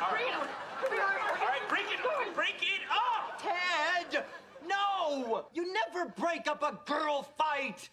All right. All right, break it up. Break it up. Ted! No! You never break up a girl fight!